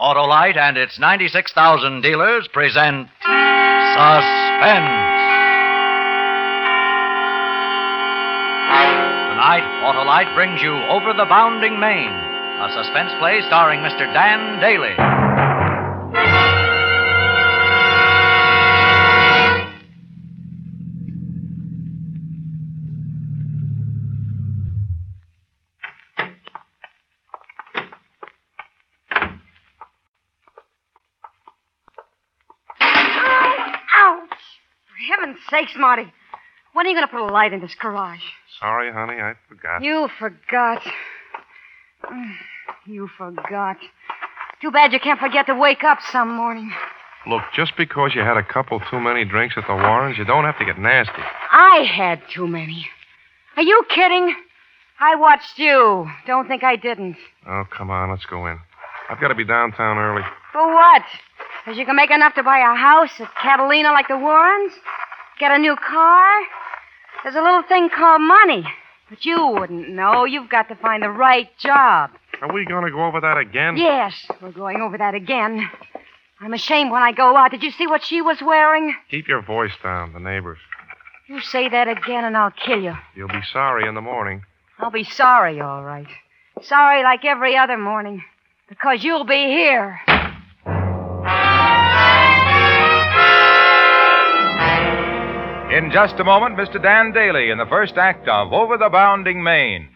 Autolite and its 96,000 dealers present Suspense. Tonight, Autolite brings you Over the Bounding Main, a suspense play starring Mr. Dan Dailey. Sakes, Marty. When are you going to put a light in this garage? Sorry, honey, I forgot. You forgot. You forgot. Too bad you can't forget to wake up some morning. Look, just because you had a couple too many drinks at the Warrens, you don't have to get nasty. I had too many. Are you kidding? I watched you. Don't think I didn't. Oh, come on, let's go in. I've got to be downtown early. For what? Because you can make enough to buy a house at Catalina like the Warrens? Get a new car? There's a little thing called money. But you wouldn't know. You've got to find the right job. Are we going to go over that again? Yes, we're going over that again. I'm ashamed when I go out. Did you see what she was wearing? Keep your voice down, the neighbors. You say that again and I'll kill you. You'll be sorry in the morning. I'll be sorry, all right. Sorry like every other morning. Because you'll be here. In just a moment, Mr. Dan Dailey in the first act of Over the Bounding Main.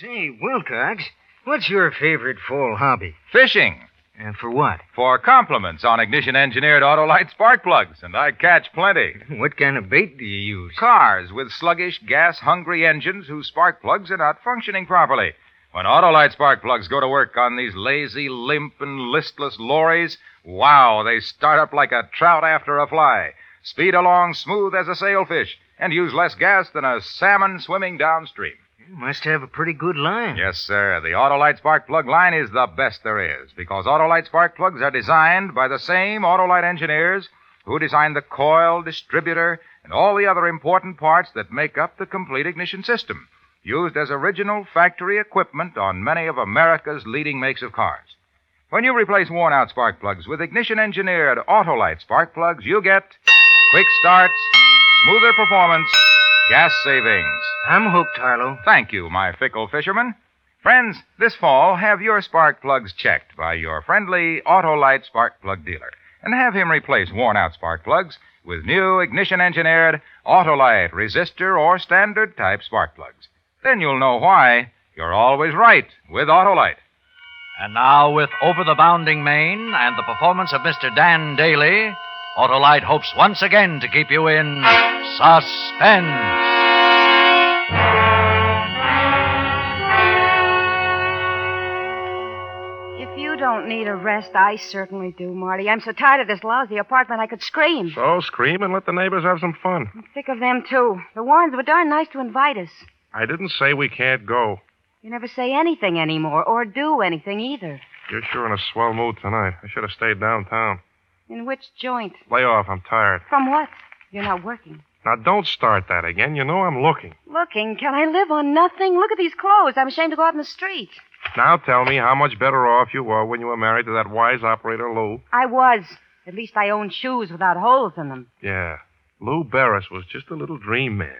Say, Wilcox, what's your favorite fall hobby? Fishing. And for what? For compliments on ignition engineered Autolite spark plugs, and I catch plenty. What kind of bait do you use? Cars with sluggish, gas hungry engines whose spark plugs are not functioning properly. When Autolite spark plugs go to work on these lazy, limp, and listless lorries, wow, they start up like a trout after a fly, speed along smooth as a sailfish, and use less gas than a salmon swimming downstream. You must have a pretty good line. Yes, sir. The Autolite spark plug line is the best there is because Autolite spark plugs are designed by the same Autolite engineers who designed the coil, distributor, and all the other important parts that make up the complete ignition system, used as original factory equipment on many of America's leading makes of cars. When you replace worn out spark plugs with ignition engineered Autolite spark plugs, you get quick starts, smoother performance, gas savings. I'm hooked, Harlow. Thank you, my fickle fisherman. Friends, this fall, have your spark plugs checked by your friendly Autolite spark plug dealer and have him replace worn out spark plugs with new ignition engineered Autolite resistor or standard type spark plugs. Then you'll know why you're always right with Autolite. And now, with Over the Bounding Main and the performance of Mr. Dan Dailey, Autolite hopes once again to keep you in suspense. If you don't need a rest, I certainly do, Marty. I'm so tired of this lousy apartment I could scream. So scream and let the neighbors have some fun. I'm sick of them, too. The Warrens were darn nice to invite us. I didn't say we can't go. You never say anything anymore, or do anything either. You're sure in a swell mood tonight. I should have stayed downtown. In which joint? Lay off, I'm tired. From what? You're not working. Now, don't start that again. You know I'm looking. Looking? Can I live on nothing? Look at these clothes. I'm ashamed to go out in the street. Now tell me how much better off you were when you were married to that wise operator, Lou. I was. At least I owned shoes without holes in them. Yeah. Lou Barris was just a little dream man.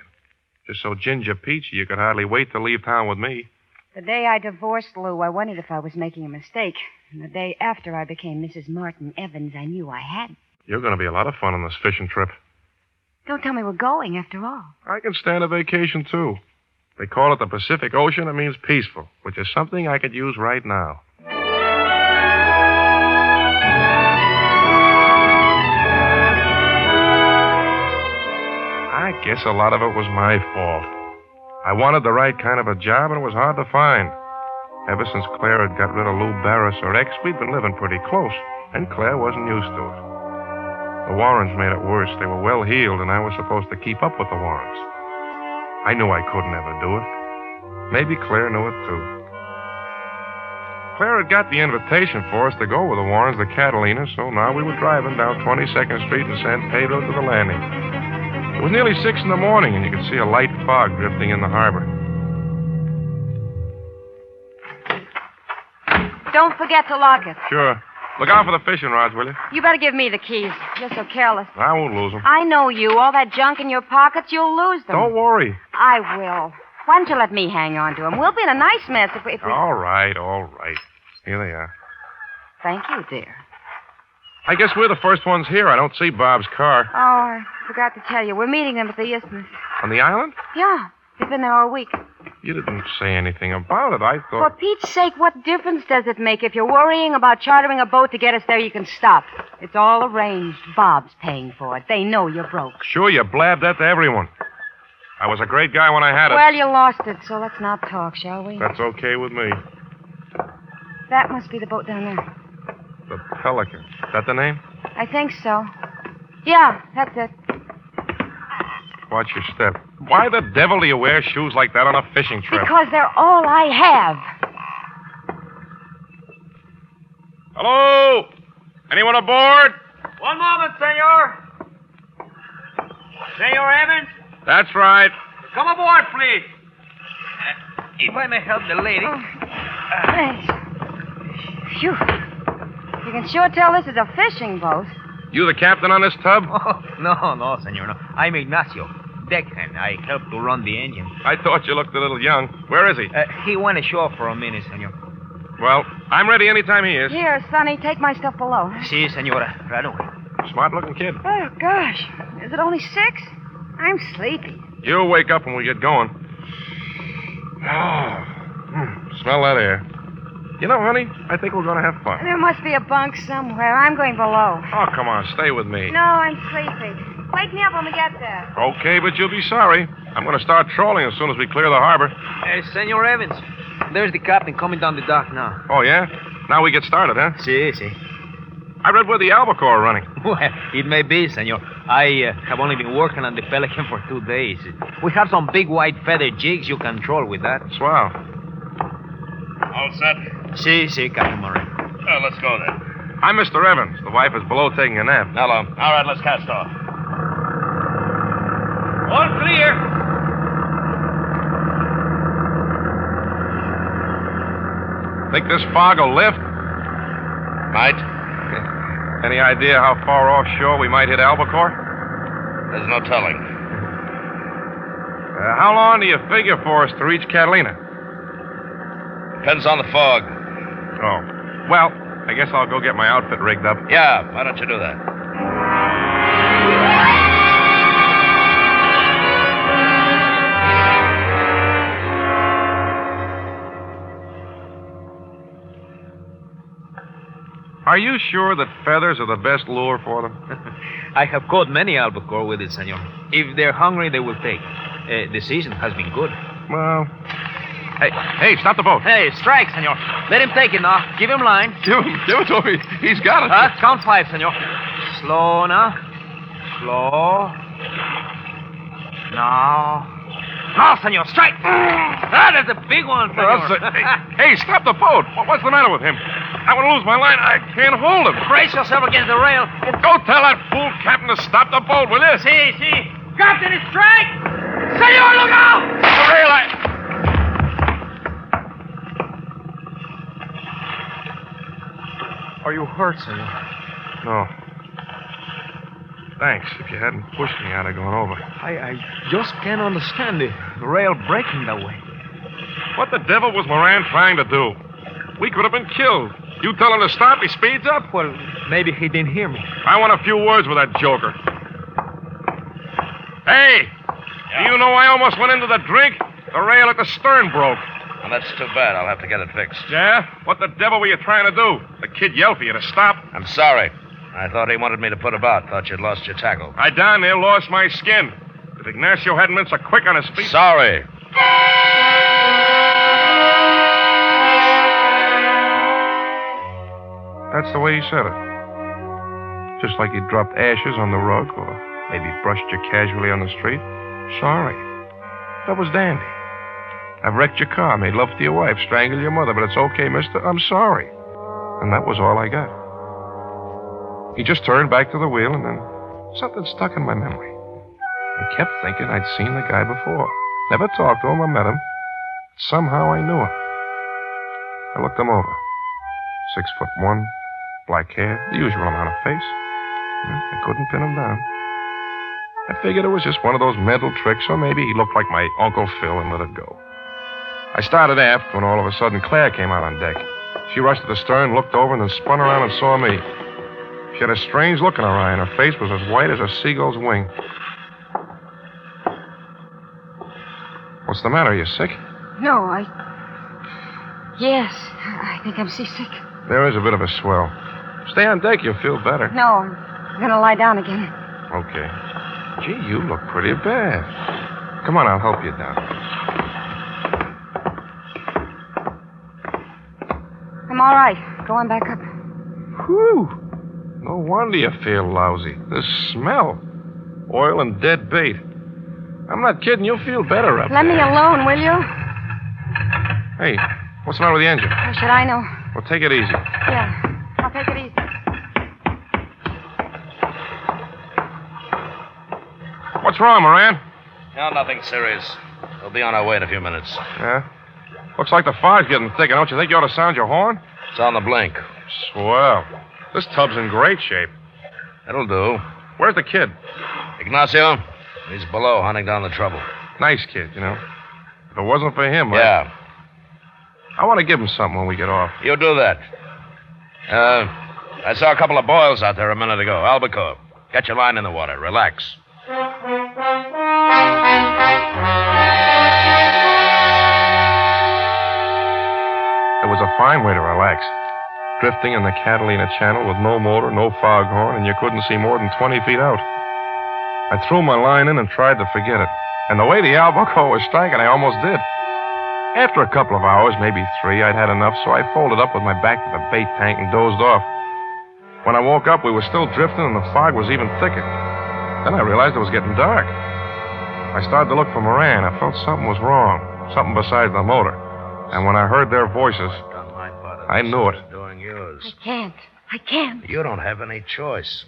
Just so ginger peachy you could hardly wait to leave town with me. The day I divorced Lou, I wondered if I was making a mistake. And the day after I became Mrs. Martin Evans, I knew I hadn't. You're going to be a lot of fun on this fishing trip. Don't tell me we're going, after all. I can stand a vacation, too. They call it the Pacific Ocean. It means peaceful, which is something I could use right now. I guess a lot of it was my fault. I wanted the right kind of a job, and it was hard to find. Ever since Claire had got rid of Lou Barris, or ex, we'd been living pretty close, and Claire wasn't used to it. The Warrens made it worse. They were well heeled, and I was supposed to keep up with the Warrens. I knew I couldn't ever do it. Maybe Claire knew it, too. Claire had got the invitation for us to go with the Warrens to Catalina, so now we were driving down 22nd Street in San Pedro to the landing. It was nearly six in the morning, and you could see a light fog drifting in the harbor. Don't forget to lock it. Sure. Look out for the fishing rods, will you? You better give me the keys. You're so careless. I won't lose them. I know you. All that junk in your pockets, you'll lose them. Don't worry. I will. Why don't you let me hang on to them? We'll be in a nice mess if we. If we... All right, all right. Here they are. Thank you, dear. I guess we're the first ones here. I don't see Bob's car. Oh, I forgot to tell you. We're meeting them at the Isthmus. On the island? Yeah, they've been there all week. You didn't say anything about it. I thought. For. Pete's sake, what difference does it make? If you're worrying about chartering a boat to get us there, you can stop. It's all arranged. Bob's paying for it. They know you're broke. Sure, you blabbed that to everyone. I was a great guy when I had it. Well, you lost it, so let's not talk, shall we? That's okay with me. That must be the boat down there. The Pelican. Is that the name? I think so. Yeah, that's it. Watch your step. Why the devil do you wear shoes like that on a fishing trip? Because they're all I have. Hello? Anyone aboard? One moment, senor. Senor Evans, That's right. come aboard, please. Uh, if I may help the lady. Oh, thanks. Phew. You can sure tell this is a fishing boat. You the captain on this tub? Oh, no, no, senor, no. I'm Ignacio, deckhand. I help to run the engine. I thought you looked a little young. Where is he? Uh, he went ashore for a minute, senor. Well, I'm ready anytime he is. Here, Sonny, take my stuff below. Si, senora. Right away. Smart looking kid. Oh, gosh. Is it only six? I'm sleepy. You'll wake up when we get going. Oh, hmm, smell that air. You know, honey, I think we're going to have fun. There must be a bunk somewhere. I'm going below. Oh, come on, stay with me. No, I'm sleepy. Wake me up when we get there. Okay, but you'll be sorry. I'm going to start trolling as soon as we clear the harbor. Hey, senor Evans, there's the captain coming down the dock now. Oh, yeah? Now we get started, huh? Si, si. I read where the albacore are running. Well, it may be, senor. I uh, have only been working on the Pelican for two days. We have some big white feather jigs you can troll with that. Swell. All set? Si, si, Captain Murray. Well, let's go then. I'm Mr. Evans. The wife is below taking a nap. Hello. All right, let's cast off. All clear. Think this fog will lift? Might. Any idea how far offshore we might hit albacore? There's no telling. Uh, how long do you figure for us to reach Catalina? Depends on the fog. Oh. Well, I guess I'll go get my outfit rigged up. Yeah, why don't you do that? Are you sure that feathers are the best lure for them? I have caught many albacore with it, senor. If they're hungry, they will take. Uh, the season has been good. Well. Hey, hey, stop the boat. Hey, strike, senor. Let him take it now. Give him line. Give him, give it to me. He's got it. Huh? Count five, senor. Slow now. Slow. Now. Now, senor, strike. That is a big one, senor. That's hey, hey, stop the boat. What- What's the matter with him? I want to lose my line. I can't hold him. Brace yourself against the rail. Go tell that fool captain to stop the boat, will you? See, see. Captain, is strike. Senor, look out! The rail, I... Are you hurt, senor? No. Thanks. If you hadn't pushed me, I'd have gone over. I, I just can't understand it. the rail breaking that way. What the devil was Moran trying to do? We could have been killed. You tell him to stop, he speeds up. Well, maybe he didn't hear me. I want a few words with that joker. Hey, do you know I almost went into the drink? The rail at the stern broke. Well, that's too bad. I'll have to get it fixed. Yeah? What the devil were you trying to do? The kid yelled for you to stop. I'm sorry. I thought he wanted me to put about. Thought you'd lost your tackle. I down there lost my skin. If Ignacio hadn't been so quick on his feet. Sorry. That's the way he said it. Just like he dropped ashes on the rug or maybe brushed you casually on the street. Sorry. That was dandy. I've wrecked your car, made love to your wife, strangled your mother, but it's okay, mister. I'm sorry. And that was all I got. He just turned back to the wheel, and then something stuck in my memory. I kept thinking I'd seen the guy before. Never talked to him or met him. Somehow I knew him. I looked him over. Six foot one, black hair, the usual amount of face. I couldn't pin him down. I figured it was just one of those mental tricks, or maybe he looked like my Uncle Phil and let it go. I started aft when all of a sudden Claire came out on deck. She rushed to the stern, looked over, and then spun around and saw me. She had a strange look in her eye, and her face was as white as a seagull's wing. What's the matter? Are you sick? No, I. Yes, I think I'm seasick. There is a bit of a swell. Stay on deck, you'll feel better. No, I'm gonna lie down again. Okay. Gee, you look pretty bad. Come on, I'll help you down. I'm all right. Going back up. Whew. No wonder you feel lousy. The smell. Oil and dead bait. I'm not kidding. You'll feel better up Let there. me alone, will you? Hey, what's the matter with the engine? How should I know? Well, take it easy. Yeah, wrong, Moran? No, nothing serious. We'll be on our way in a few minutes. Yeah? Looks like the fog's getting thicker. Don't you think you ought to sound your horn? It's on the blink. Swell. This tub's in great shape. That'll do. Where's the kid? Ignacio? He's below, hunting down the trouble. Nice kid, you know. If it wasn't for him, I- Yeah, I, want to give him something when we get off. you do that. Uh, I saw a couple of boils out there a minute ago. Albacore. Get your line in the water. Relax. It was a fine way to relax. Drifting in the Catalina Channel with no motor, no foghorn, and you couldn't see more than 20 feet out. I threw my line in and tried to forget it. And the way the albacore was striking, I almost did. After a couple of hours, maybe three, I'd had enough, so I folded up with my back to the bait tank and dozed off. When I woke up, we were still drifting, and the fog was even thicker. Then I realized it was getting dark. I started to look for Moran. I felt something was wrong, something besides the motor. And when I heard their voices, Done my part of I knew it. I'm Doing yours. I can't. I can't. You don't have any choice.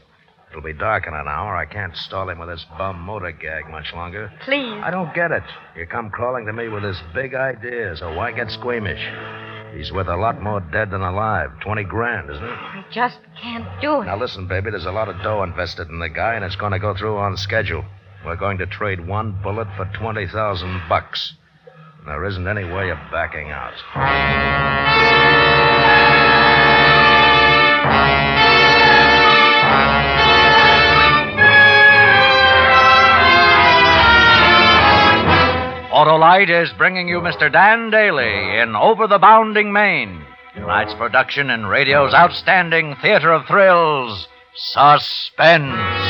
It'll be dark in an hour. I can't stall him with this bum motor gag much longer. Please. I don't get it. You come crawling to me with this big idea, so why get squeamish? He's worth a lot more dead than alive. Twenty grand, isn't it? I just can't do it. Now listen, baby, there's a lot of dough invested in the guy, and it's going to go through on schedule. We're going to trade one bullet for twenty thousand bucks. There isn't any way of backing out. Autolite is bringing you Mr. Dan Dailey in Over the Bounding Main. Tonight's production in radio's outstanding theater of thrills, Suspense.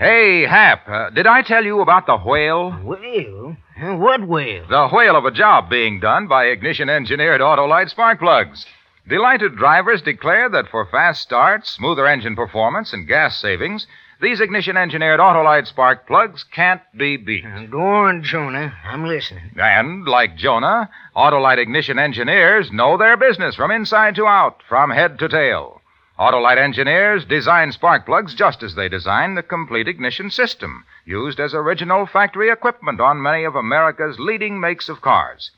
Hey, Hap, uh, did I tell you about the whale? Whale? What whale? The whale of a job being done by ignition engineered Autolite spark plugs. Delighted drivers declare that for fast starts, smoother engine performance, and gas savings, these ignition engineered Autolite spark plugs can't be beat. Go on, Jonah. I'm listening. And, like Jonah, Autolite ignition engineers know their business from inside to out, from head to tail. Autolite engineers design spark plugs just as they design the complete ignition system, used as original factory equipment on many of America's leading makes of cars.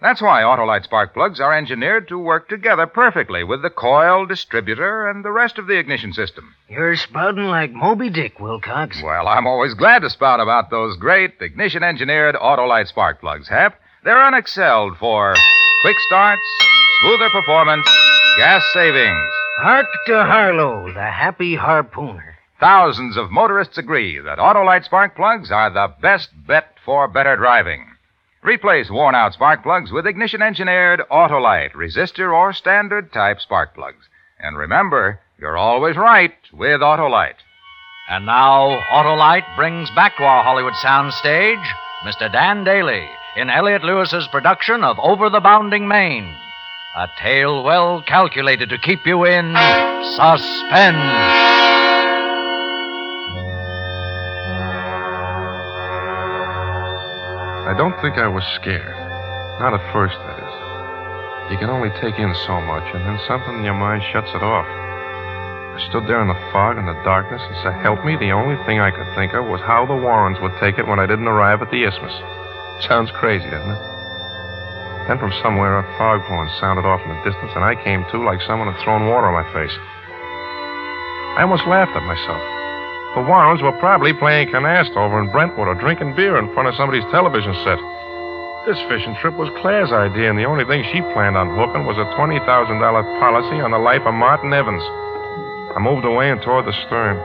That's why Autolite spark plugs are engineered to work together perfectly with the coil, distributor, and the rest of the ignition system. You're spouting like Moby Dick, Wilcox. Well, I'm always glad to spout about those great ignition engineered Autolite spark plugs, Hap. They're unexcelled for quick starts, smoother performance, gas savings. Hark to Harlow, the happy harpooner. Thousands of motorists agree that Autolite spark plugs are the best bet for better driving. Replace worn out spark plugs with ignition engineered Autolite, resistor, or standard type spark plugs. And remember, you're always right with Autolite. And now, Autolite brings back to our Hollywood soundstage Mr. Dan Dailey in Elliott Lewis's production of Over the Bounding Main. A tale well calculated to keep you in suspense. I don't think I was scared. Not at first, that is. You can only take in so much, and then something in your mind shuts it off. I stood there in the fog and the darkness, and so help me, the only thing I could think of was how the Warrens would take it when I didn't arrive at the isthmus. Sounds crazy, doesn't it? Then from somewhere a foghorn sounded off in the distance, and I came to like someone had thrown water on my face. I almost laughed at myself. The Warrens were probably playing canasta over in Brentwood or drinking beer in front of somebody's television set. This fishing trip was Claire's idea, and the only thing she planned on hooking was a $20,000 policy on the life of Martin Evans. I moved away and toward the stern.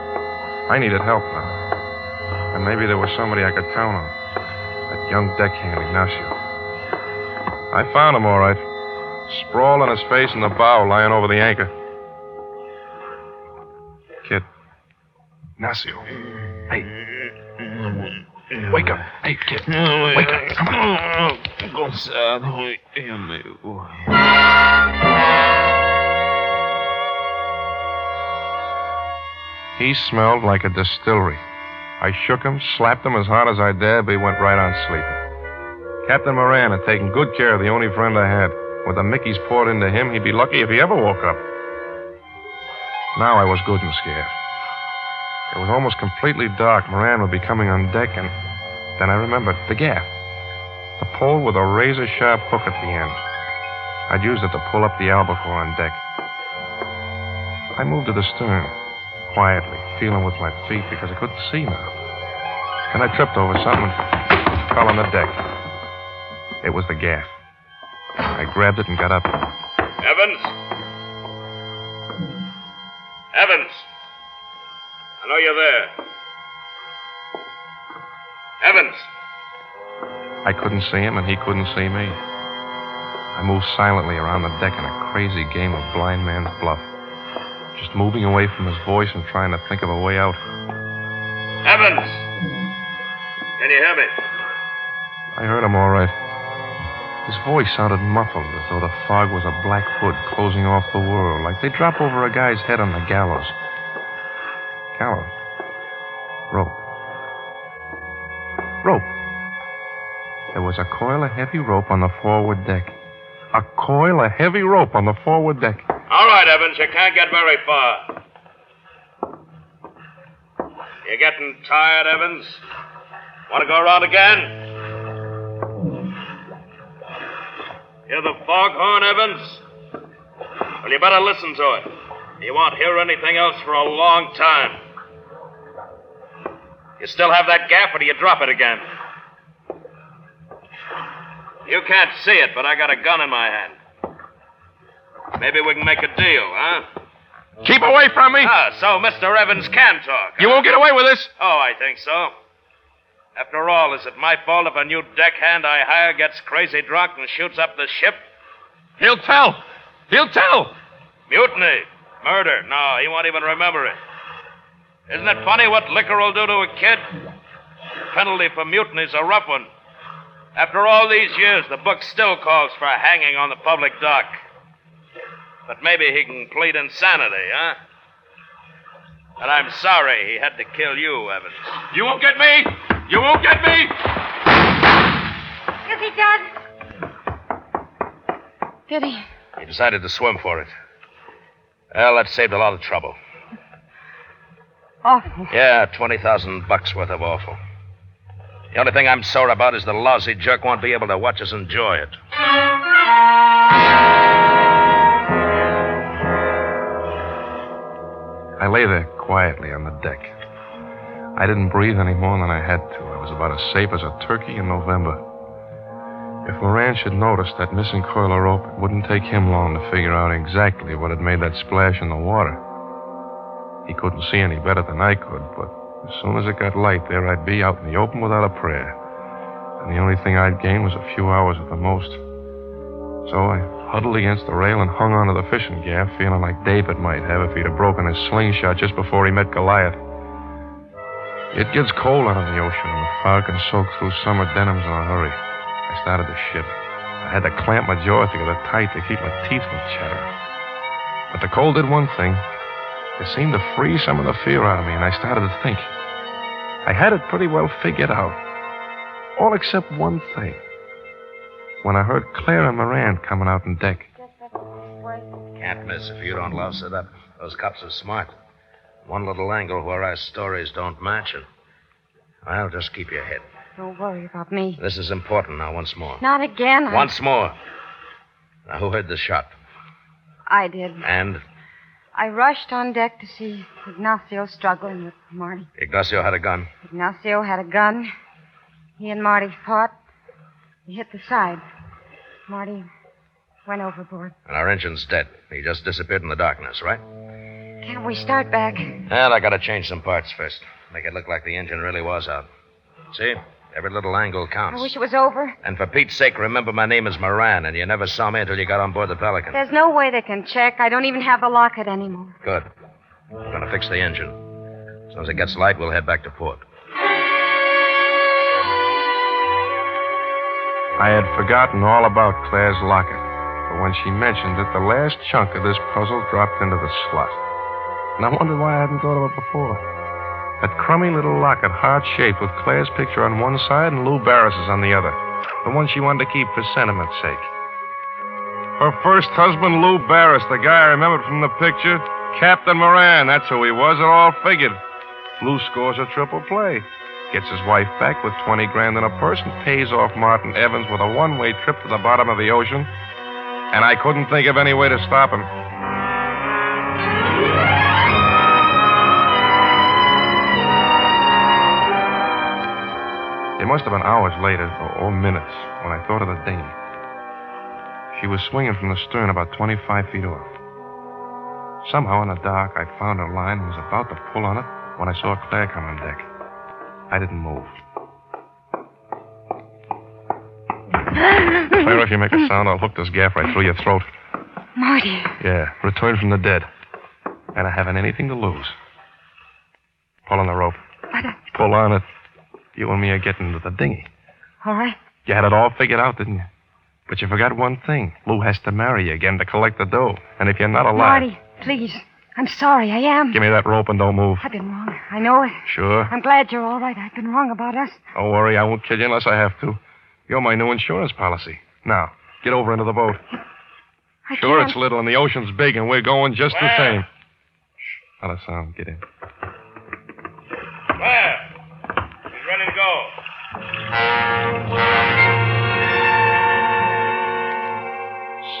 I needed help now. And maybe there was somebody I could count on. That young deckhand, Ignacio. I found him all right. Sprawled on his face in the bow, lying over the anchor. Kid. Ignacio. Hey. Wake up. Hey, kid. Wake up. Come on. Gonzalo. He smelled like a distillery. I shook him, slapped him as hard as I dared, but he went right on sleeping. Captain Moran had taken good care of the only friend I had. With the Mickeys poured into him, he'd be lucky if he ever woke up. Now I was good and scared. It was almost completely dark. Moran would be coming on deck, and then I remembered the gaff. The pole with a razor sharp hook at the end. I'd used it to pull up the albacore on deck. I moved to the stern, quietly, feeling with my feet because I couldn't see now. Then I tripped over something and fell on the deck. It was the gaff. I grabbed it and got up. Evans? Evans? I know you're there. Evans? I couldn't see him, and he couldn't see me. I moved silently around the deck in a crazy game of blind man's bluff. Just moving away from his voice and trying to think of a way out. Evans! Can you hear me? I heard him all right. His voice sounded muffled, as though the fog was a black hood closing off the world, like they drop over a guy's head on the gallows. Gallows. Rope. Rope. There was a coil of heavy rope on the forward deck. A coil of heavy rope on the forward deck. All right, Evans, you can't get very far. You getting tired, Evans? Want to go around again? Hear the foghorn, Evans? Well, you better listen to it. You won't hear anything else for a long time. You still have that gaff, or do you drop it again? You can't see it, but I got a gun in my hand. Maybe we can make a deal, huh? Keep away from me! Ah, so Mr. Evans can talk. You won't get away with this! Oh, I think so. After all, is it my fault if a new deckhand I hire gets crazy drunk and shoots up the ship? He'll tell! He'll tell! Mutiny. Murder. No, he won't even remember it. Isn't it funny what liquor will do to a kid? Penalty for mutiny's a rough one. After all these years, the book still calls for hanging on the public dock. But maybe he can plead insanity, huh? And I'm sorry he had to kill you, Evans. You won't get me! You won't get me! Is he dead? Did he? He decided to swim for it. Well, that saved a lot of trouble. Awful. Yeah, 20,000 bucks worth of awful. The only thing I'm sore about is the lousy jerk won't be able to watch us enjoy it. I lay there quietly on the deck. I didn't breathe any more than I had to. I was about as safe as a turkey in November. If Moran should notice that missing coil of rope, it wouldn't take him long to figure out exactly what had made that splash in the water. He couldn't see any better than I could, but as soon as it got light, there I'd be out in the open without a prayer. And the only thing I'd gain was a few hours at the most. So I huddled against the rail and hung onto the fishing gaff, feeling like David might have if he'd have broken his slingshot just before he met Goliath. It gets cold out on the ocean, and the fog can soak through summer denims in a hurry. I started to shiver. I had to clamp my jaws together tight to keep my teeth from chattering. But the cold did one thing. It seemed to free some of the fear out of me, and I started to think. I had it pretty well figured out. All except one thing. When I heard Claire and Moran coming out on deck. Can't miss if you don't louse it up. Those cops are smart. One little angle where our stories don't match, and. Well, just keep your head. Don't worry about me. This is important now, once more. Not again. I- Once more. Now, who heard the shot? I did. And I rushed on deck to see Ignacio struggling with Marty. Ignacio had a gun. Ignacio had a gun. He and Marty fought. He hit the side. Marty went overboard. And our engine's dead. He just disappeared in the darkness, right? Can't we start back? Well, I gotta change some parts first. Make it look like the engine really was out. See? Every little angle counts. I wish it was over. And for Pete's sake, remember my name is Moran, and you never saw me until you got on board the Pelican. There's no way they can check. I don't even have the locket anymore. Good. I'm gonna fix the engine. As soon as it gets light, we'll head back to port. I had forgotten all about Claire's locket. But when she mentioned it, the last chunk of this puzzle dropped into the slot. And I wondered why I hadn't thought of it before. That crummy little locket, heart shaped, with Claire's picture on one side and Lou Barris's on the other. The one she wanted to keep for sentiment's sake. Her first husband, Lou Barris, the guy I remembered from the picture. Captain Moran, that's who he was. It all figured. Lou scores a triple play. Gets his wife back with 20 grand in a person pays off Martin Evans with a one way trip to the bottom of the ocean. And I couldn't think of any way to stop him. It must have been hours later, or, or minutes, when I thought of the dinghy. She was swinging from the stern about 25 feet off. Somehow in the dark, I found her line and was about to pull on it when I saw Claire come on deck. I didn't move. Claire, if you make a sound, I'll hook this gaff right through your throat. Marty. Yeah, return from the dead. And I haven't anything to lose. Pull on the rope. But, uh, Pull on it. You and me are getting to the dinghy. all right. You had it all figured out, didn't you? But you forgot one thing. Lou has to marry you again to collect the dough. And if you're not alive. Marty, please. I'm sorry. I am. Give me that rope and don't move. I've been wrong. I know it. Sure. I'm glad you're all right. I've been wrong about us. Don't worry, I won't kill you unless I have to. You're my new insurance policy. Now, get over into the boat. I Sure, can't. it's little and the ocean's big, and we're going just the Where? same. Not a sound. Get in. Where? He's ready to go.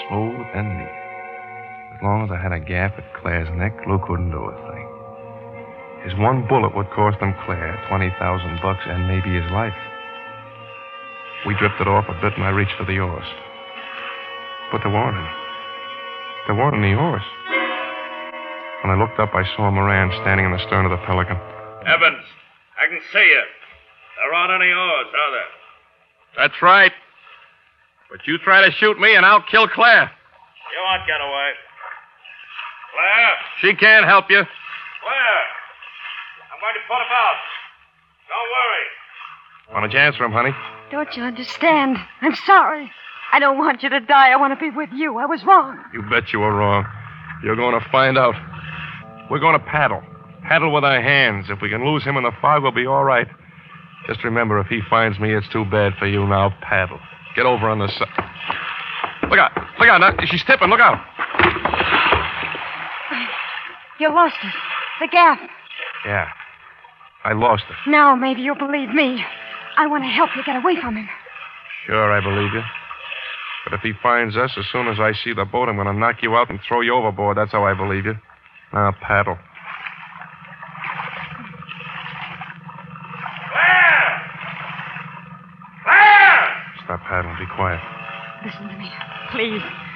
Smooth and neat. As long as I had a gaff at Claire's neck, Lou couldn't do a thing. His one bullet would cost him Claire twenty thousand bucks and maybe his life. We drifted off a bit, and I reached for the oars. But there weren't any. There weren't any oars. When I looked up, I saw Moran standing in the stern of the Pelican. Evans, I can see you. There aren't any oars, are there? That's right. But you try to shoot me, and I'll kill Claire. You won't get away. Claire? She can't help you. Claire? I'm going to put him out. Don't worry. Why don't you answer him, honey? Don't you understand? I'm sorry. I don't want you to die. I want to be with you. I was wrong. You bet you were wrong. You're going to find out. We're going to paddle. Paddle with our hands. If we can lose him in the fog, we'll be all right. Just remember, if he finds me, it's too bad for you. Now paddle. Get over on the side. Look out. Look out. Now, she's tipping. Look out. You lost it. The gaff. Yeah. I lost it. Now maybe you'll believe me. I want to help you get away from him. Sure, I believe you. But if he finds us, as soon as I see the boat, I'm going to knock you out and throw you overboard. That's how I believe you. Now paddle. Claire! Claire! Stop paddling. Be quiet. Listen to me. Please.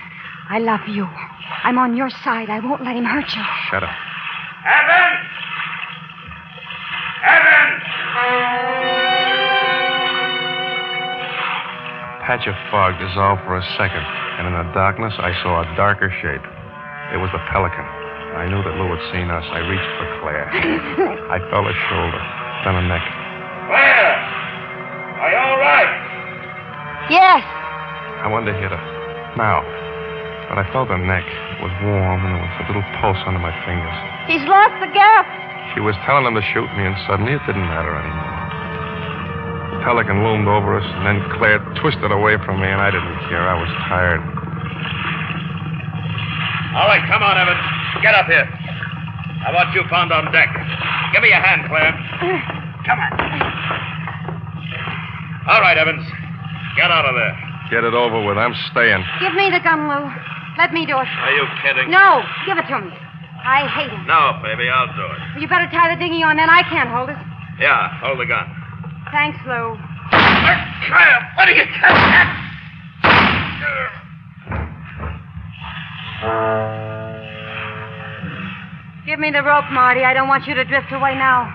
I love you. I'm on your side. I won't let him hurt you. Shut up. Evans! Evans! patch of fog dissolved for a second, and in the darkness I saw a darker shape. It was the pelican. I knew that Lou had seen us. I reached for Claire. I felt her shoulder, then her neck. Claire! Are you all right? Yes. I wanted to hit her. Now. But I felt her neck. It was warm, and there was a little pulse under my fingers. He's lost the gaff. She was telling him to shoot me, and suddenly it didn't matter anymore. The pelican loomed over us, and then Claire twisted away from me, and I didn't care. I was tired. All right, come on, Evans. Get up here. How about you found on deck? Give me a hand, Claire. Come on. All right, Evans. Get out of there. Get it over with. I'm staying. Give me the gun, Lou. Let me do it. Are you kidding? No, give it to me. I hate him. No, baby, I'll do it. You better tie the dinghy on, then I can't hold it. Yeah, hold the gun. Thanks, Lou. What are you... Give me the rope, Marty. I don't want you to drift away now.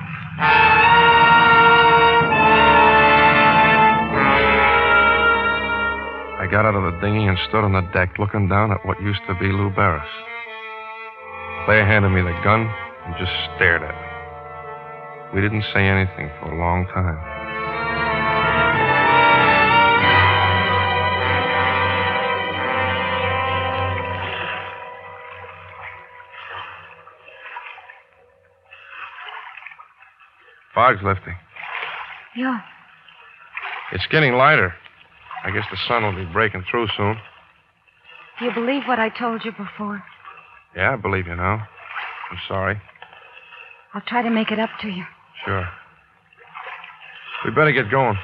I got out of the dinghy and stood on the deck looking down at what used to be Lou Barris. Claire handed me the gun and just stared at me. We didn't say anything for a long time. Fog's lifting. Yeah. It's getting lighter. I guess the sun will be breaking through soon. Do you believe what I told you before? Yeah, I believe you now. I'm sorry. I'll try to make it up to you. Sure. We better get going.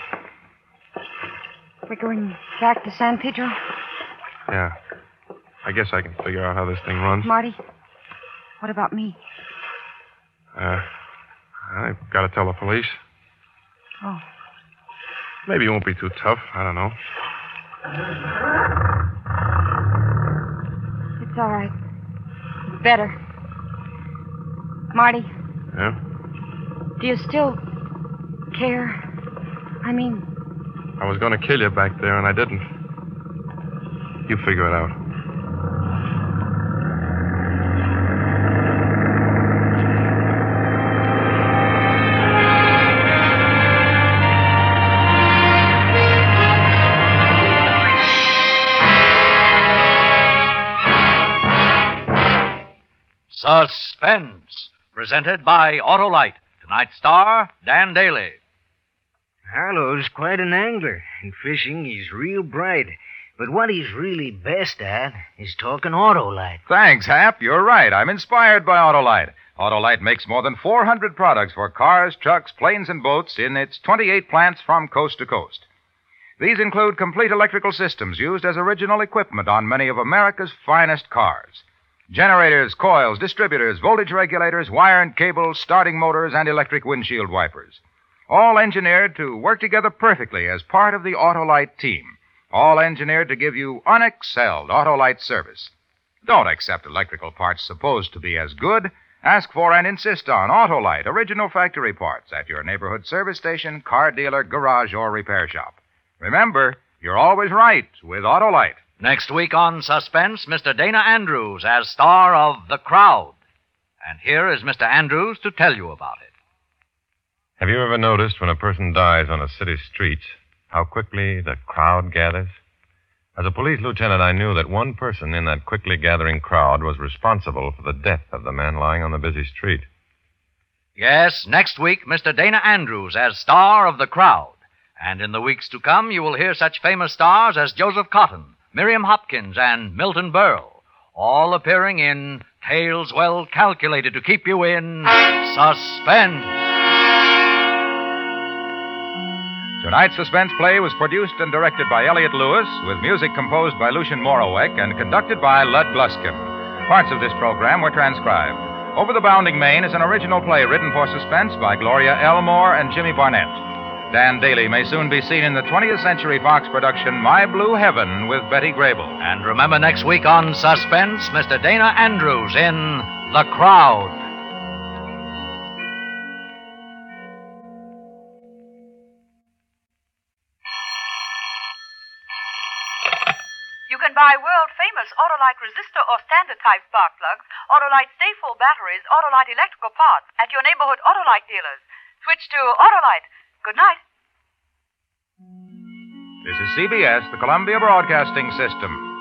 We're going back to San Pedro? Yeah. I guess I can figure out how this thing runs. Marty, what about me? Uh, I've got to tell the police. Oh. Maybe it won't be too tough. I don't know. It's all right. Better. Marty, Yeah? do you still care? I mean, I was going to kill you back there, and I didn't. You figure it out. Suspense, presented by Autolite. Tonight's star, Dan Dailey. Harlow's quite an angler. In fishing, he's real bright. But what he's really best at is talking Autolite. Thanks, Hap. You're right. I'm inspired by Autolite. Autolite makes more than 400 products for cars, trucks, planes, and boats in its 28 plants from coast to coast. These include complete electrical systems used as original equipment on many of America's finest cars. Generators, coils, distributors, voltage regulators, wire and cable, starting motors, and electric windshield wipers. All engineered to work together perfectly as part of the Autolite team. All engineered to give you unexcelled Autolite service. Don't accept electrical parts supposed to be as good. Ask for and insist on Autolite original factory parts at your neighborhood service station, car dealer, garage, or repair shop. Remember, you're always right with Autolite. Next week on Suspense, Mr. Dana Andrews as star of The Crowd. And here is Mr. Andrews to tell you about it. Have you ever noticed when a person dies on a city street how quickly the crowd gathers? As a police lieutenant, I knew that one person in that quickly gathering crowd was responsible for the death of the man lying on the busy street. Yes, next week, Mr. Dana Andrews as star of The Crowd. And in the weeks to come, you will hear such famous stars as Joseph Cotten, Miriam Hopkins, and Milton Berle, all appearing in tales well calculated to keep you in suspense. Tonight's suspense play was produced and directed by Elliott Lewis, with music composed by Lucien Moraweck and conducted by Lud Gluskin. Parts of this program were transcribed. Over the Bounding Main is an original play written for suspense by Gloria Elmore and Jimmy Barnett. Dan Dailey may soon be seen in the 20th Century Fox production My Blue Heaven with Betty Grable. And remember next week on Suspense, Mr. Dana Andrews in The Crowd. You can buy world famous Autolite resistor or standard type spark plugs, Autolite stay full batteries, Autolite electrical parts at your neighborhood Autolite dealers. Switch to Autolite. Good night. This is CBS, the Columbia Broadcasting System.